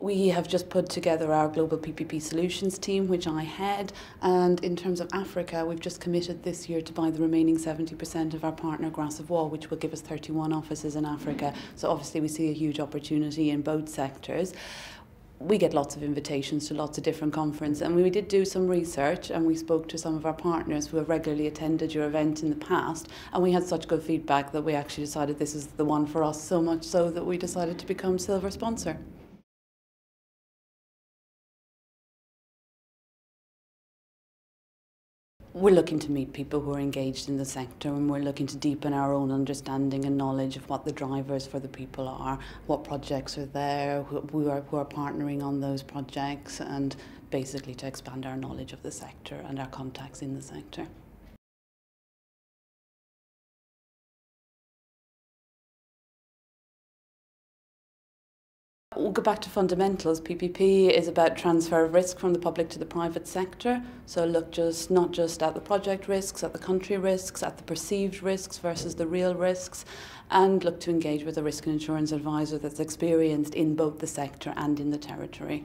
We have just put together our global PPP solutions team, which I head, and in terms of Africa, we've just committed this year to buy the remaining 70% of our partner Grass of Wall, which will give us 31 offices in Africa. So obviously we see a huge opportunity in both sectors we get lots of invitations to lots of different conferences and we did do some research and we spoke to some of our partners who have regularly attended your event in the past and we had such good feedback that we actually decided this is the one for us so much so that we decided to become silver sponsor. We're looking to meet people who are engaged in the sector and we're looking to deepen our own understanding and knowledge of what the drivers for the people are, what projects are there, who are, who are partnering on those projects and basically to expand our knowledge of the sector and our contacts in the sector. We'll go back to fundamentals. PPP is about transfer of risk from the public to the private sector. So look just not just at the project risks, at the country risks, at the perceived risks versus the real risks, and look to engage with a risk and insurance advisor that's experienced in both the sector and in the territory.